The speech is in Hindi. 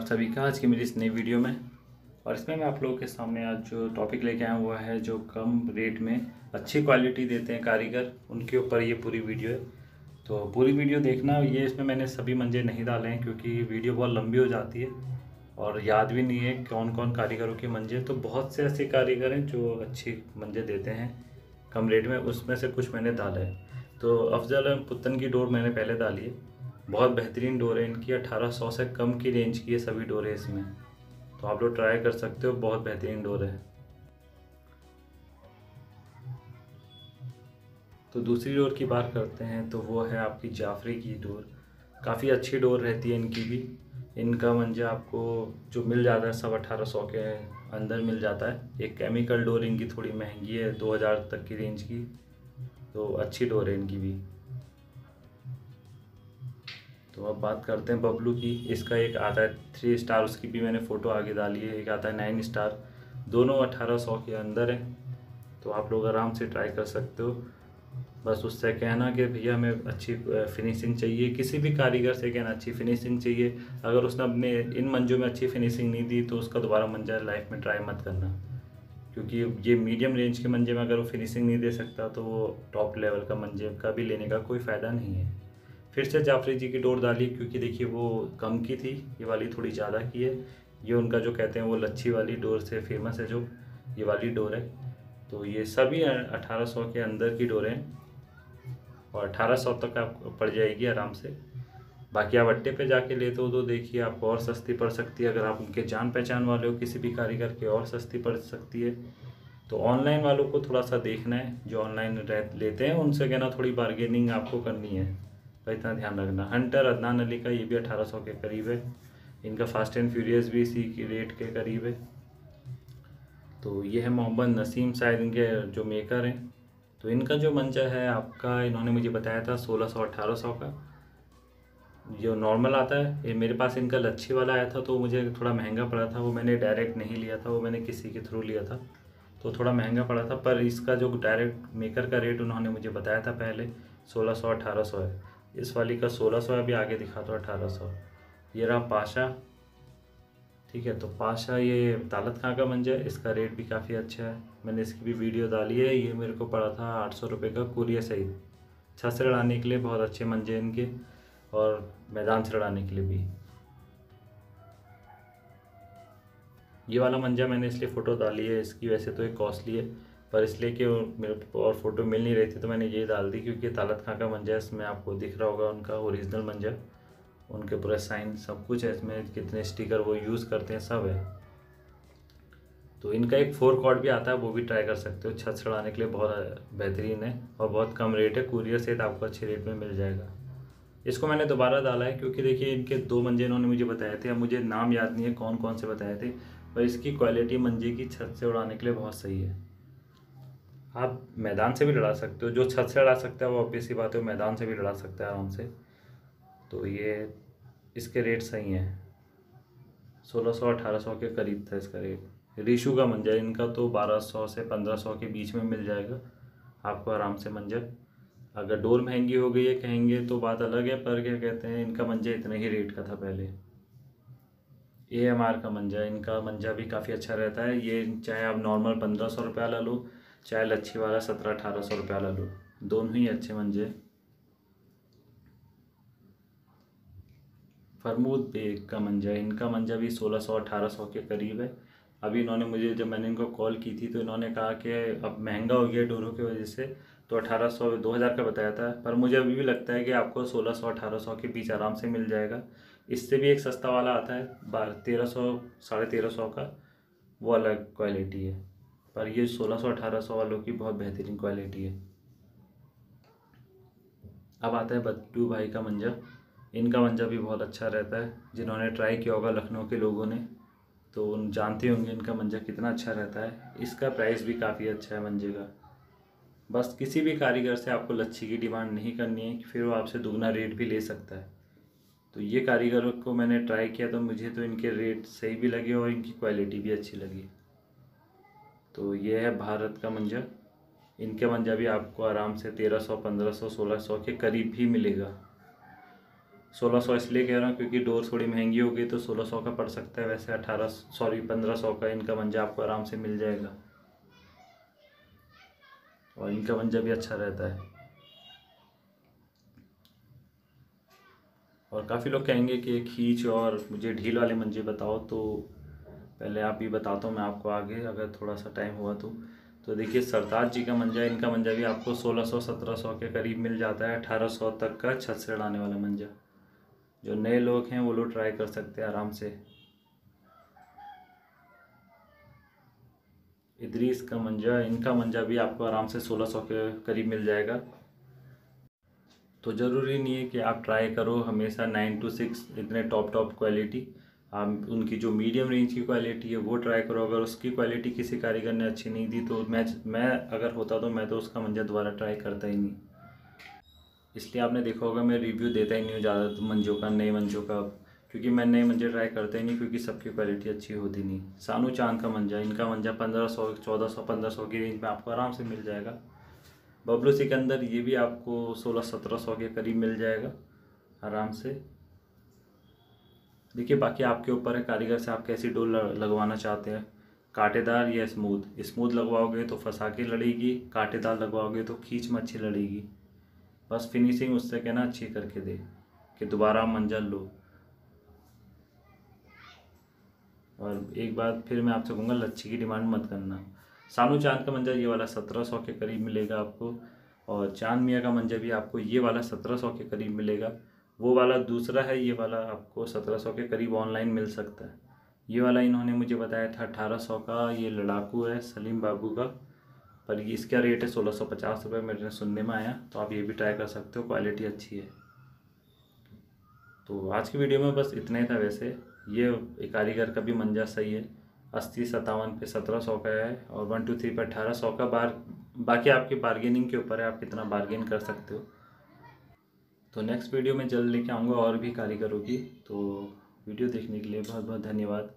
आप सभी का आज की मेरी इस नई वीडियो में। और इसमें मैं आप लोगों के सामने आज जो टॉपिक लेके आया हुआ है, जो कम रेट में अच्छी क्वालिटी देते हैं कारीगर, उनके ऊपर ये पूरी वीडियो है। तो पूरी वीडियो देखना, ये इसमें मैंने सभी मंजे नहीं डाले हैं, क्योंकि वीडियो बहुत लंबी हो जाती है। और याद भी नहीं है कौन कौन कारीगरों के मंजे। तो बहुत से ऐसे कारीगर हैं जो अच्छी मंजे देते हैं, कम रेट में, उसमें से कुछ मैंने डाले हैं। तो अफजल पुतन की डोर मैंने पहले डाली है। बहुत बेहतरीन डोर है इनकी 1800 से कम की रेंज की है सभी डोर है इसमें। तो आप लोग ट्राई कर सकते हो, बहुत बेहतरीन डोर है। तो दूसरी डोर की बात करते हैं तो वो है आपकी जाफरी की डोर। काफ़ी अच्छी डोर रहती है इनकी भी। इनका मंजा आपको जो मिल जाता है, सब अठारह सौ के अंदर मिल जाता है। एक केमिकल डोर इनकी थोड़ी महँगी है, दो हज़ार तक की रेंज की। तो अच्छी डोर है इनकी भी। तो अब बात करते हैं बबलू की। इसका एक आता है थ्री स्टार उसकी भी मैंने फ़ोटो आगे डाली है। एक आता है नाइन स्टार दोनों अठारह सौ के अंदर हैं। तो आप लोग आराम से ट्राई कर सकते हो। बस उससे कहना कि भैया, हमें अच्छी फिनिशिंग चाहिए। किसी भी कारीगर से कहना, अच्छी फिनिशिंग चाहिए। अगर उसने अपने, इन मंजों में अच्छी फिनिशिंग नहीं दी तो उसका दोबारा मंजा लाइफ में ट्राई मत करना। क्योंकि ये मीडियम रेंज के मंजे में अगर वो फिनिशिंग नहीं दे सकता तो वो टॉप लेवल का मंजे का भी लेने का कोई फ़ायदा नहीं है। फिर से जाफरी जी की डोर डाली, क्योंकि देखिए वो कम की थी, ये वाली थोड़ी ज़्यादा की है। ये उनका जो कहते हैं वो लच्छी वाली डोर से फ़ेमस है जो, ये वाली डोर है। तो ये सभी अठारह सौ के अंदर की डोरें और अठारह सौ तक आप, पड़ जाएगी आराम से। बाकी आप अड्डे पे जाके लेते हो तो देखिए आपको और सस्ती पड़ सकती है। अगर आप उनके जान पहचान वाले हो, किसी भी कारीगर के और सस्ती पड़ सकती है। तो ऑनलाइन वालों को थोड़ा सा देखना है, जो ऑनलाइन लेते हैं, उनसे कहना थोड़ी बार्गेनिंग आपको करनी है। तो इतना ध्यान रखना। हंटर अदनान अली का ये भी अठारह सौ के करीब है। इनका फास्ट एंड फ्यूरियस भी इसी की रेट के करीब है। तो ये है मोहम्मद नसीम, शायद इनके जो मेकर हैं। तो इनका जो मंचा है आपका, इन्होंने मुझे बताया था सोलह सौ, अठारह सौ का। जो नॉर्मल आता है, ये मेरे पास इनका लच्छी वाला आया था तो मुझे थोड़ा महँगा पड़ा था। वो मैंने डायरेक्ट नहीं लिया था, वो मैंने किसी के थ्रू लिया था। तो थोड़ा महँगा पड़ा था, पर इसका जो डायरेक्ट मेकर का रेट उन्होंने मुझे बताया था पहले, सोलह सौ, अठारह सौ है। इस वाली का सोलह सौ अभी आगे दिखा दो अठारह सौ। ये रहा पाशा। ठीक है तो पाशा ये तालत खां का मंजा है? इसका रेट भी काफ़ी अच्छा है। मैंने इसकी भी वीडियो डाली है, ये मेरे को पड़ा था आठ सौ रुपये का कुरिया सही। छत से लड़ाने के लिए बहुत अच्छे मंजे इनके, और मैदान से लड़ाने के लिए भी। ये वाला मंजा मैंने इसलिए फ़ोटो डाली है, इसकी वैसे तो एक कॉस्टली है। पर इसलिए कि मेरे और फ़ोटो मिल नहीं रही थी तो मैंने ये डाल दी क्योंकि तालत खां का मंजा है इसमें आपको दिख रहा होगा, उनका ओरिजिनल मंजा उनके पूरा साइन सब कुछ है इसमें, कितने स्टिकर वो यूज़ करते हैं, सब है। तो इनका एक फोर कॉर्ड भी आता है, वो भी ट्राई कर सकते हो। छत चढ़ाने के लिए बहुत बेहतरीन है और बहुत कम रेट है। कुरियर से आपको अच्छे रेट में मिल जाएगा। इसको मैंने दोबारा डाला है क्योंकि देखिए, इनके दो मंजे इन्होंने मुझे बताए थे। अब मुझे नाम याद नहीं है कौन कौन से बताए थे, पर इसकी क्वालिटी मंजे की छत से उड़ाने के लिए बहुत सही है। आप मैदान से भी लड़ा सकते हो, जो छत से लड़ा सकता है, वो ऑब्वियस ही बात है मैदान से भी लड़ा सकता है आराम से। तो ये इसके रेट सही हैं। सोलह सौ, अठारह सौ के करीब था इसका रेट रीशू का मंजर, इनका तो बारह सौ से पंद्रह सौ के बीच में मिल जाएगा। आपको आराम से मंजर। अगर डोर महँगी हो गई है, कहेंगे तो बात अलग है, पर क्या कहते हैं, इनका मंजा इतने ही रेट का था पहले। ए एम आर का मंजा इनका मंजा भी काफ़ी अच्छा रहता है। ये चाहे आप नॉर्मल पंद्रह सौ रुपया ला लो चाहे लच्छी वाला सत्रह अठारह सौ रुपया ला लो। दोनों ही अच्छे मंजे। फरमूद बेग का मंजा इनका मंजा भी सोलह सौ, अठारह सौ के करीब है। अभी इन्होंने मुझे, जब मैंने इनको कॉल की थी तो इन्होंने कहा कि अब महँगा हो गया डोरों की वजह से तो अठारह सौ दो हज़ार का बताया था। पर मुझे अभी भी लगता है कि आपको सोलह सौ, अठारह सौ के बीच आराम से मिल जाएगा। इससे भी एक सस्ता वाला आता है बारह तेरह सौ, साढ़े तेरह सौ का। वो अलग क्वालिटी है। पर ये सोलह सौ अठारह सौ वालों की बहुत बेहतरीन क्वालिटी है। अब आता है बद्दू भाई का मंजा इनका मंजा भी बहुत अच्छा रहता है। जिन्होंने ट्राई किया होगा लखनऊ के लोगों ने तो जानते होंगे इनका मंजा कितना अच्छा रहता है। इसका प्राइस भी काफ़ी अच्छा है मंजे का। बस किसी भी कारीगर से आपको लच्छी की डिमांड नहीं करनी है फिर वो आपसे दुगना रेट भी ले सकता है। तो ये कारीगरों को मैंने ट्राई किया तो मुझे तो इनके रेट सही भी लगे और इनकी क्वालिटी भी अच्छी लगी। तो ये है भारत का मंजा इनके मंजा भी आपको आराम से तेरह सौ, पंद्रह सौ, सोलह सौ के करीब भी मिलेगा। सोलह सौ इसलिए कह रहा हूँ क्योंकि डोर थोड़ी महँगी होगी तो सोलह सौ का पड़ सकता है। वैसे अठारह, सॉरी, पंद्रह सौ का इनका मंजा आपको आराम से मिल जाएगा। और इनका मंजा भी अच्छा रहता है। और काफ़ी लोग कहेंगे कि खींच और मुझे ढील वाले मंजे बताओ तो पहले आप ही बताता हूँ, मैं आपको आगे अगर थोड़ा सा टाइम हुआ तो। तो देखिए, सरताज जी का मंजा, इनका मंजा भी आपको 1600 1700 के करीब मिल जाता है 1800 तक का छत से उड़ाने वाला मंजा। जो नए लोग हैं, वो लोग ट्राई कर सकते हैं आराम से। इदरीस का मंजा, इनका मंजा भी आपको आराम से 1600 के करीब मिल जाएगा। तो ज़रूरी नहीं है कि आप ट्राई करो, हमेशा नाइन टू सिक्स इतने टॉप टॉप क्वालिटी आप उनकी जो मीडियम रेंज की क्वालिटी है, वो ट्राई करो। अगर उसकी क्वालिटी किसी कारीगर ने अच्छी नहीं दी तो मैं मैं अगर होता तो मैं तो उसका मंजा दोबारा ट्राई करता ही नहीं। इसलिए आपने देखा होगा, मैं रिव्यू देता ही नहीं हूँ ज़्यादा तो मंजों का, नए मंजों का। क्योंकि मैं नए मंजे ट्राई करता ही नहीं, क्योंकि सबकी क्वालिटी अच्छी होती नहीं। सानू चाँद का मंजा, इनका मंजा पंद्रह सौ, चौदह सौ, पंद्रह सौ की रेंज में आपको आराम से मिल जाएगा। बबलू सी के अंदर ये भी आपको सोलह सत्रह सौ के करीब मिल जाएगा, आराम से। देखिए, बाकी आपके ऊपर है, कारीगर से आप कैसी डोल लगवाना चाहते हैं? कांटेदार या स्मूथ? स्मूथ लगवाओगे तो फंसा के लड़ेगी, कांटेदार लगवाओगे तो खींच में अच्छी लड़ेगी। बस फिनिशिंग उससे कहना अच्छी करके दे, कि दोबारा मंजल लो। और एक बार फिर मैं आपसे कहूँगा, लच्छी की डिमांड मत करना। सानू चाँद का मंजर ये वाला सत्रह सौ के करीब मिलेगा आपको, और चाँद मियाँ का मंजर भी आपको ये वाला सत्रह सौ के करीब मिलेगा। वो वाला दूसरा है, ये वाला आपको सत्रह सौ के करीब ऑनलाइन मिल सकता है। ये वाला इन्होंने मुझे बताया था, अठारह सौ का ये लड़ाकू है, सलीम बाबू का। पर ये इसका रेट है सोलह सौ पचास रुपये मेरे सुनने में आया। तो आप ये भी ट्राई कर सकते हो क्वालिटी अच्छी है। तो आज की वीडियो में बस इतना ही था वैसे। ये कारीगर का भी मंजा सही है। अस्सी सत्तावन पे सत्रह सौ का है और वन टू थ्री पे अठारह सौ का बार, बाकी आपकी बार्गेनिंग के ऊपर है, आप कितना बार्गेन कर सकते हो। तो नेक्स्ट वीडियो में जल्द लेके आऊँगा और भी कारीगरों की। तो वीडियो देखने के लिए बहुत बहुत धन्यवाद।